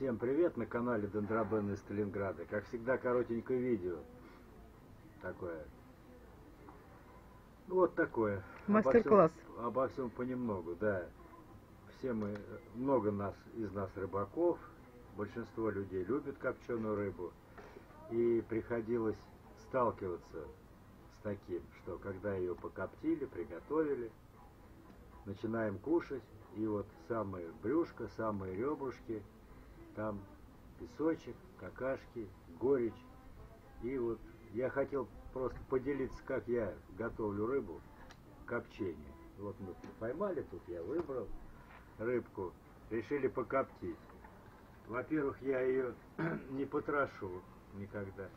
Всем привет на канале Дендробен из Сталинграда. Как всегда, коротенькое видео. Такое. Ну, вот такое. Мастер-класс. Обо, обо всем понемногу, да. Все мы, много нас, из нас рыбаков. Большинство людей любят копченую рыбу. И приходилось сталкиваться с таким, что когда ее покоптили, приготовили, начинаем кушать, и вот самое брюшко, самые ребрышки, там песочек, какашки, горечь. И вот я хотел просто поделиться, как я готовлю рыбу к копчению. Вот мы поймали, тут я выбрал рыбку, решили покоптить. Во-первых, я ее не потрошу никогда.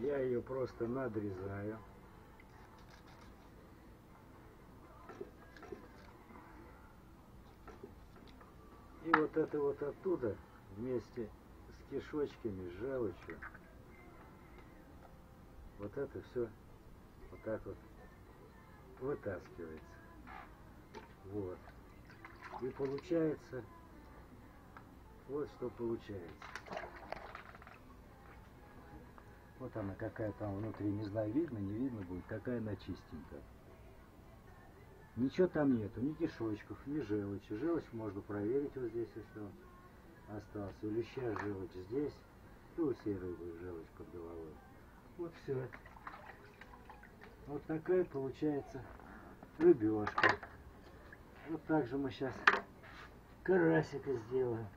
Я ее просто надрезаю. И вот это вот оттуда вместе с кишочками, с желчью, вот это все вот так вот вытаскивается. Вот. И получается, вот что получается. Вот она какая там внутри, не знаю, видно, не видно будет, какая она чистенькая. Ничего там нету, ни кишочков, ни желчи. Желчь можно проверить вот здесь, если он остался. У леща желчь здесь, и у всей рыбы желчь под головой. Вот все. Вот такая получается рыбешка. Вот так же мы сейчас карасика сделаем.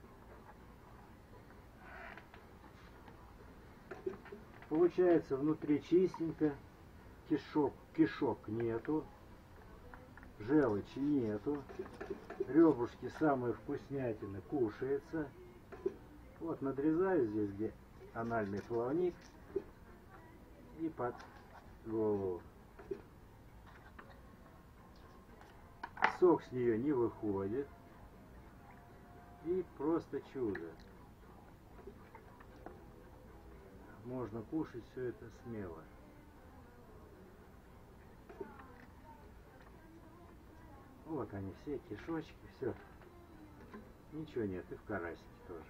Получается внутри чистенько, кишок, кишок нету, желчи нету, ребрышки самые вкуснятины кушается. Вот надрезаю здесь, где анальный плавник, и под голову. Сок с нее не выходит. И просто чудо. Можно кушать все это смело. Вот они все, кишочки, все. Ничего нет, и в карасике тоже.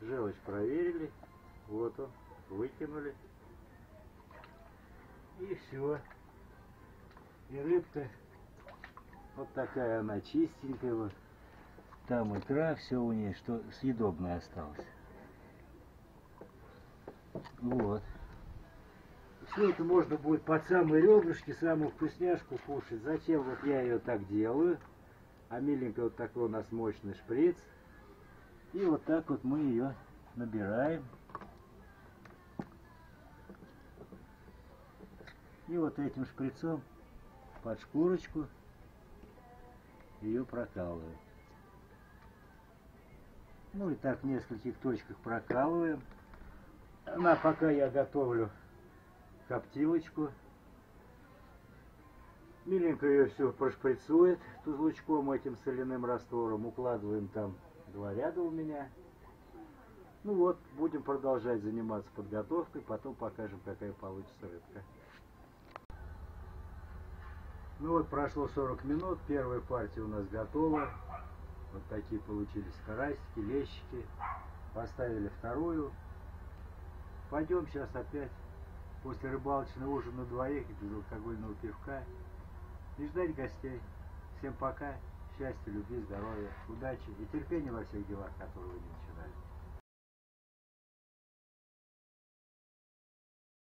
Желчь проверили, вот он, выкинули. И все. И рыбка, вот такая она чистенькая, вот. Там икра, все у нее, что съедобное осталось. Вот. Все это можно будет под самые ребрышки, самую вкусняшку кушать. Зачем вот я ее так делаю? А миленько вот такой у нас мощный шприц. И вот так вот мы ее набираем. И вот этим шприцом под шкурочку ее прокалываем. Ну и так в нескольких точках прокалываем. На пока я готовлю коптилочку. Миленько ее все прошприцует тузлучком этим соляным раствором. Укладываем там два ряда у меня. Ну вот, будем продолжать заниматься подготовкой, потом покажем, какая получится рыбка. Ну вот, прошло 40 минут, первая партия у нас готова. Вот такие получились карасики, лещики. Поставили вторую. Пойдем сейчас опять после рыбалочного ужина на двоих и безалкогольного пивка и ждать гостей. Всем пока, счастья, любви, здоровья, удачи и терпения во всех делах, которые вы не начинали.